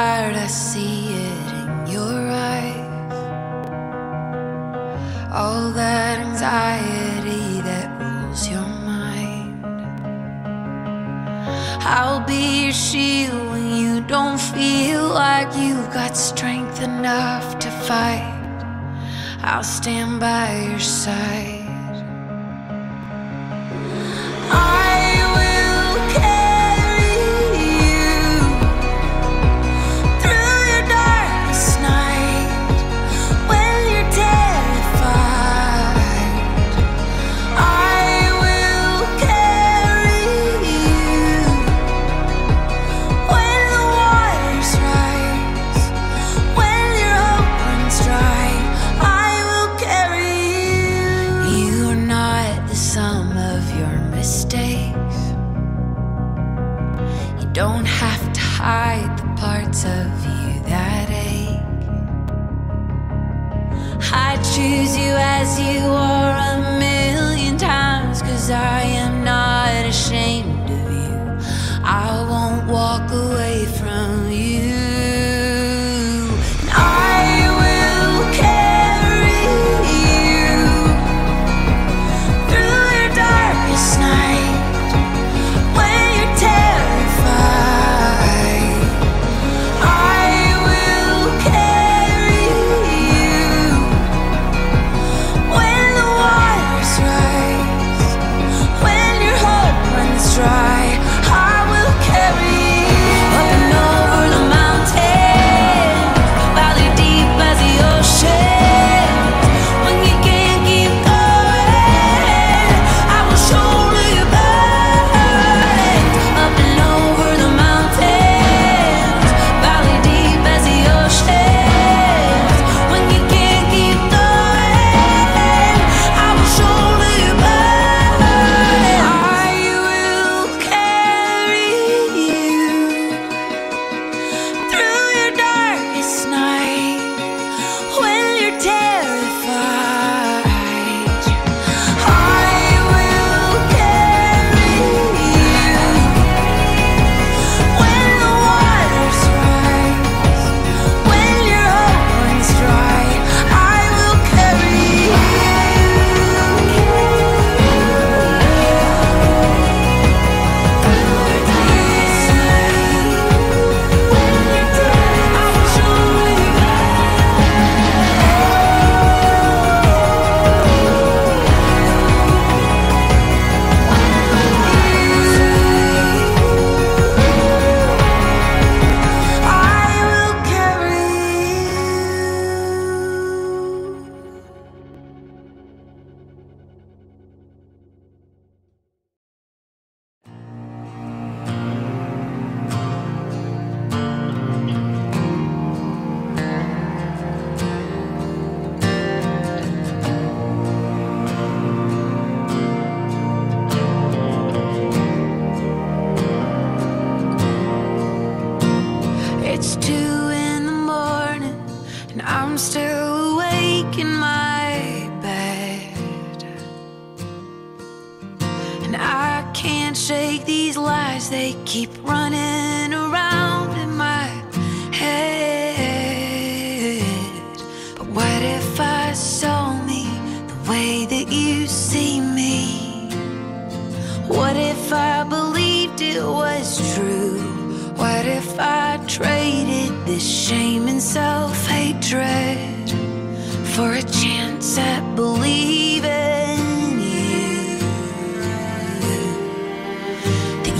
tired, I see it in your eyes. All that anxiety that rules your mind. I'll be your shield when you don't feel like you've got strength enough to fight. I'll stand by your side. some of your mistakes. You don't have to hide the parts of you that ache. I choose you as you are a million times, cause I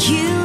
you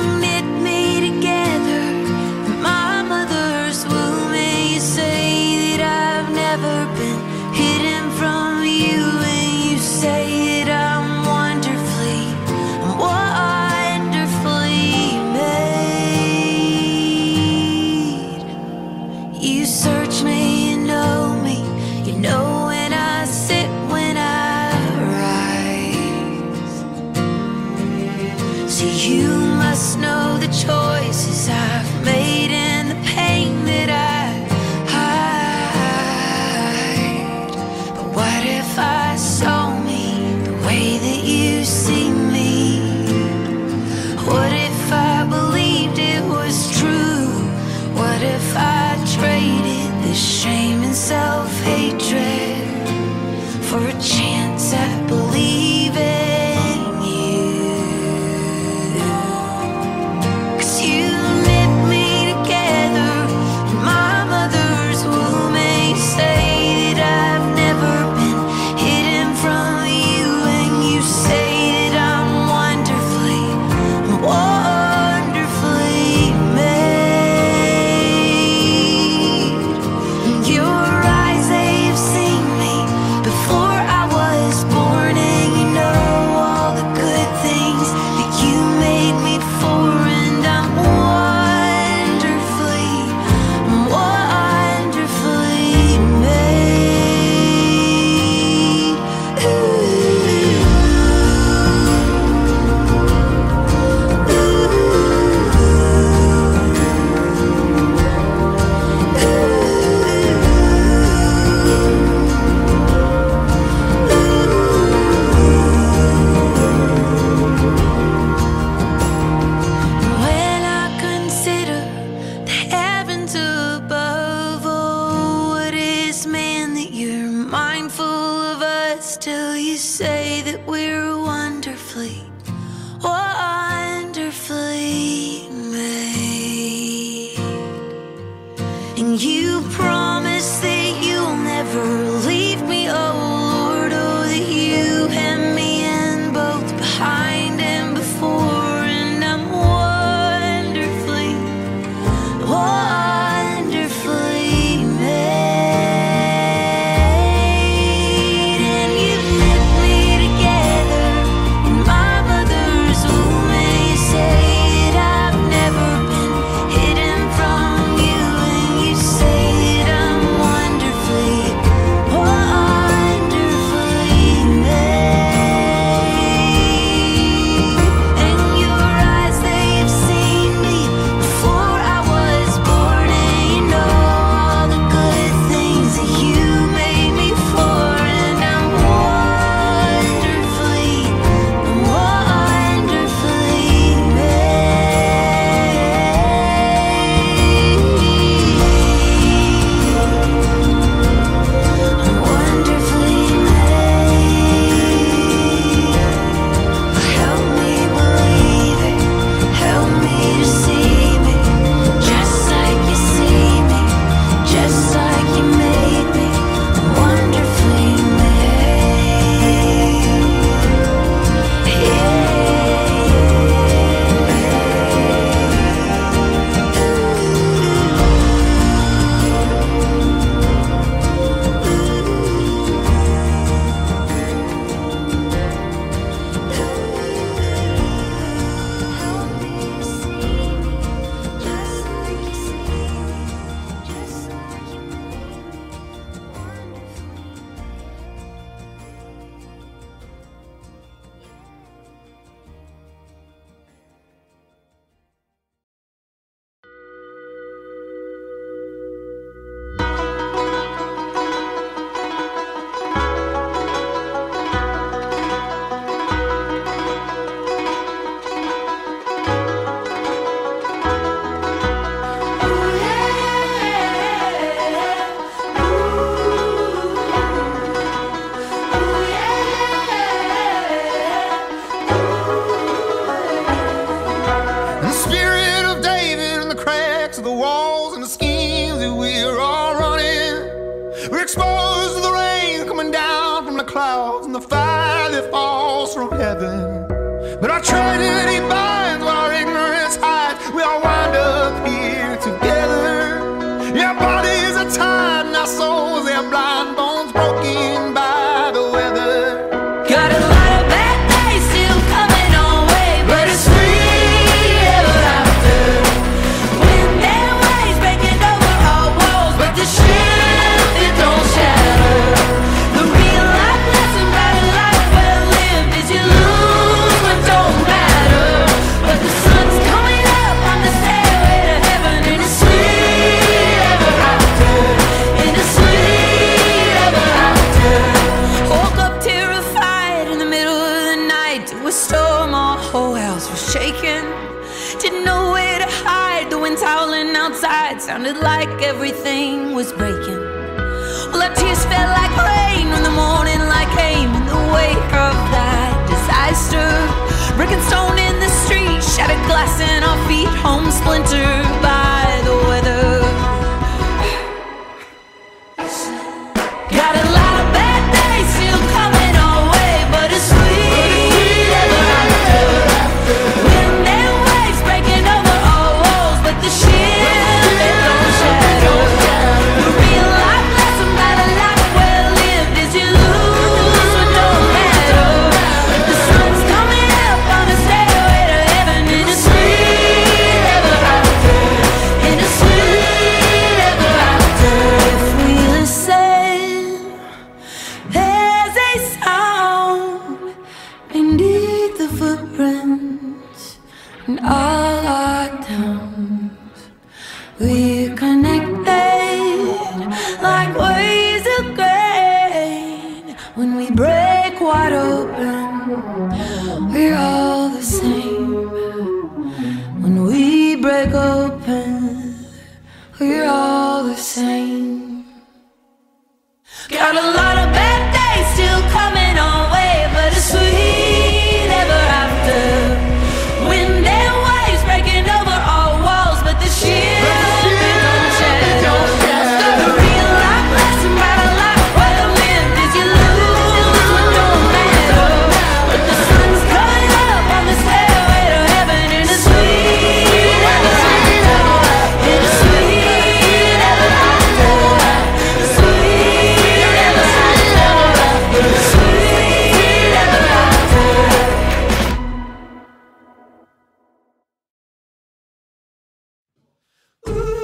sounded like everything was breaking. Well, our tears fell like rain in the morning, like aim in the wake of that disaster. brick and stone in the street, shattered glass in our feet, home splintered by. Ooh.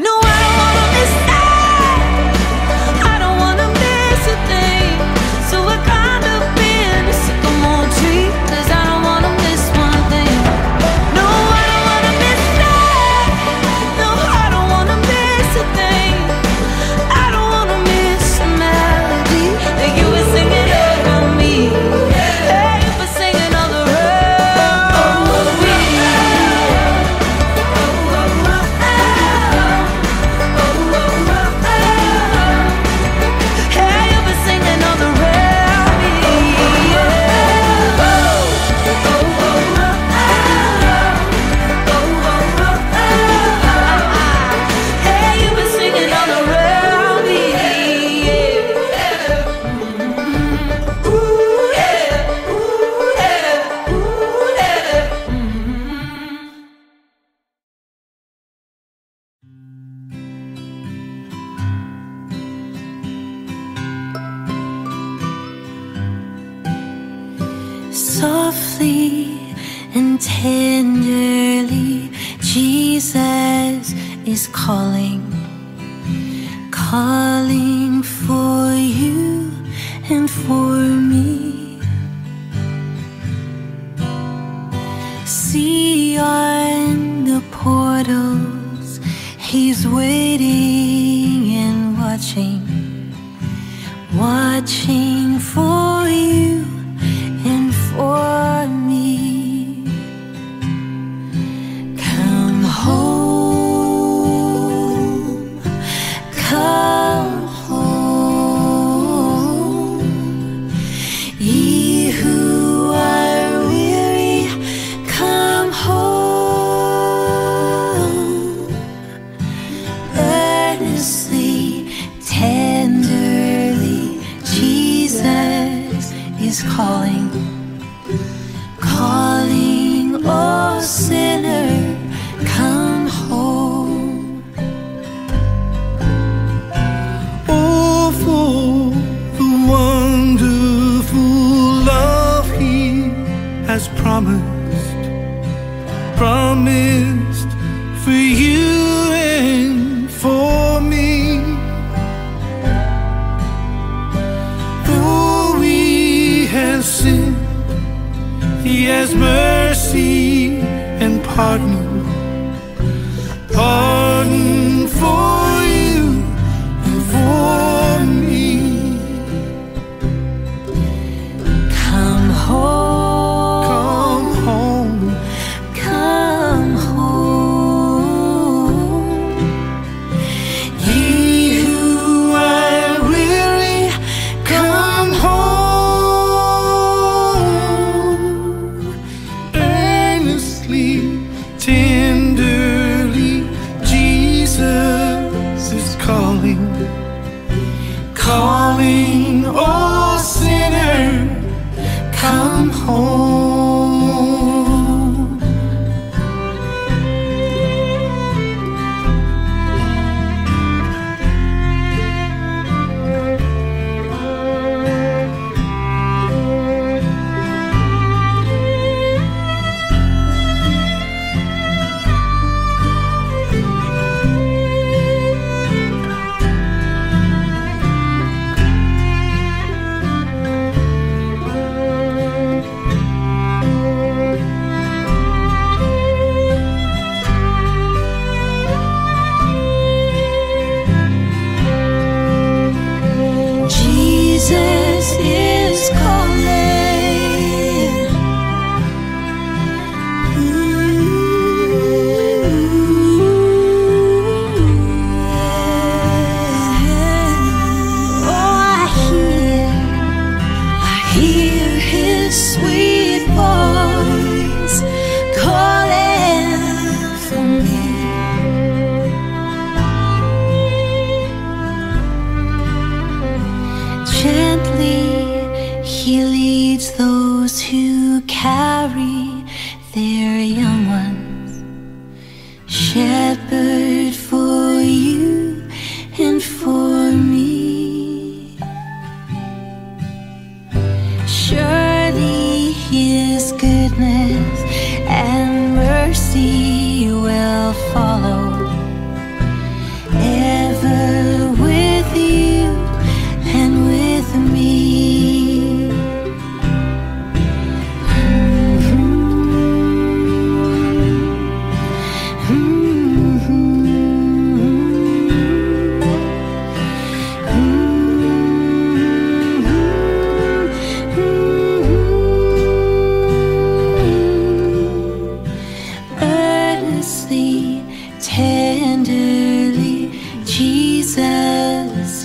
No. softly and tenderly Jesus is calling calling for you and for me. See on the portals he's waiting and watching watching Darling, oh sinner, come home.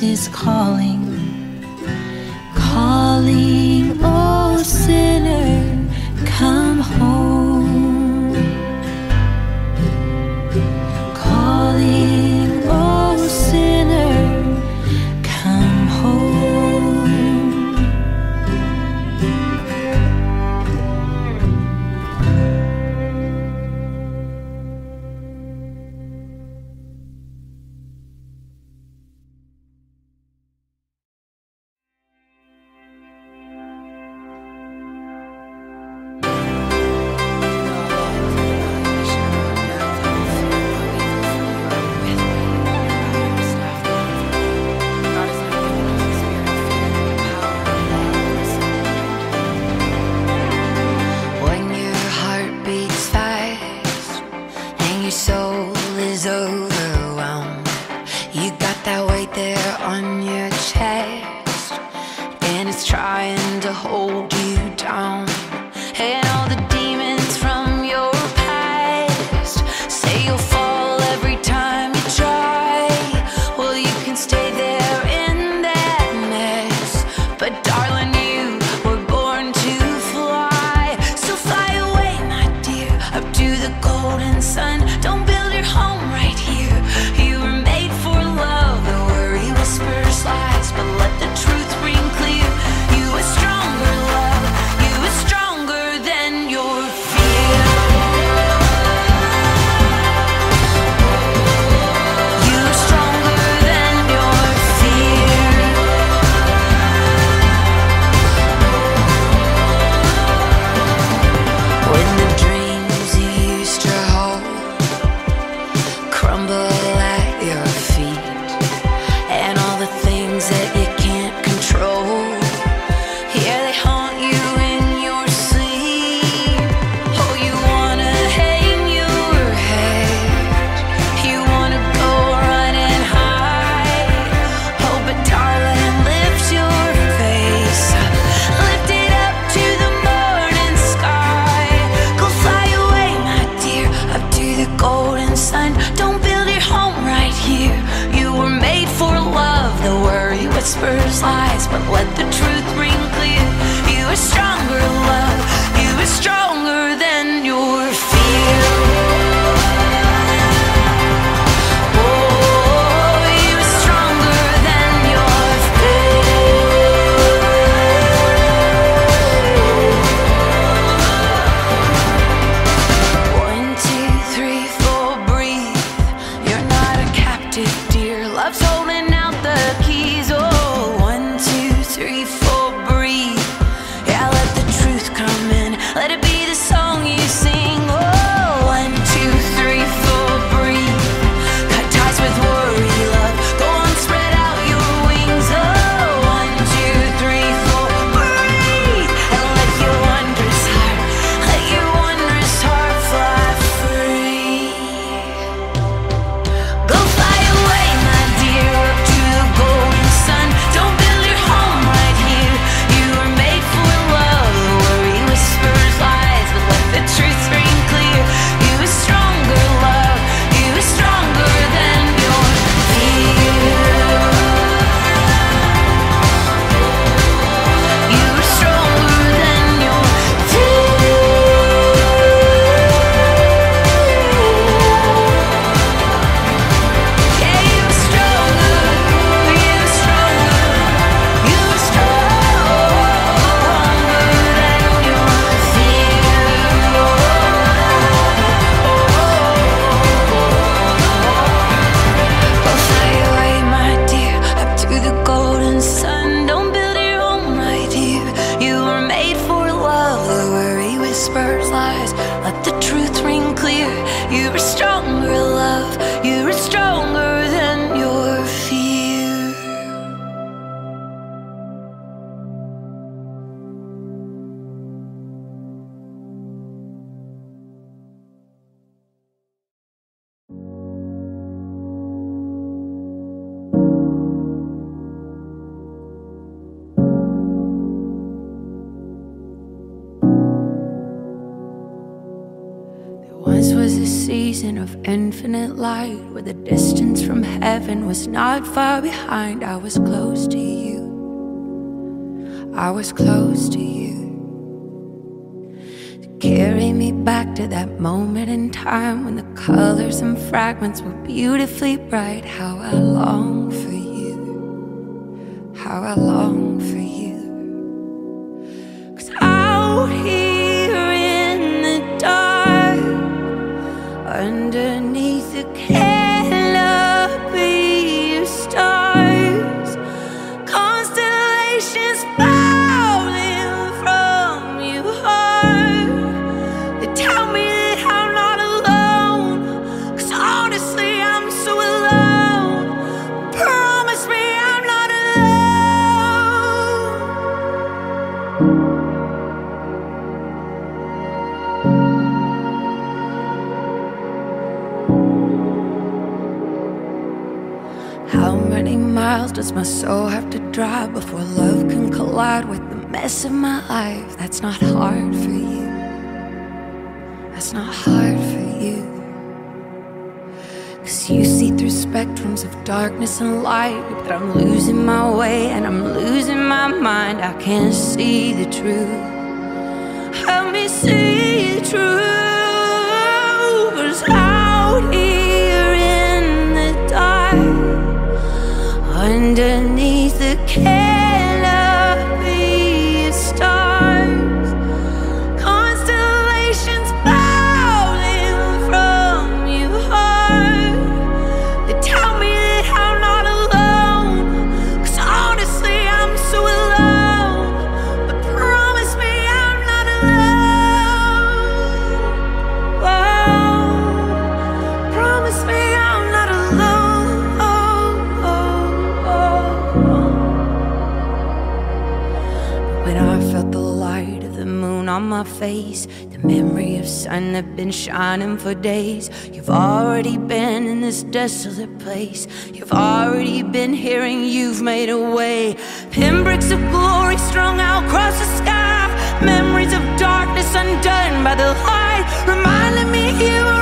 is calling. vision of infinite light where the distance from heaven was not far behind. I was close to you. I was close to you. To carry me back to that moment in time when the colors and fragments were beautifully bright. How I long for you. How I long. rest of my life. That's not hard for you. That's not hard for you. Cause you see through spectrums of darkness and light. But I'm losing my way and I'm losing my mind. I can't see the truth. Help me see the truth. Cause out here in the dark, underneath the cave. been shining for days. You've already been in this desolate place. You've already been hearing you've made a way. Pinpricks of glory strung out across the sky. Memories of darkness undone by the light. Reminding me you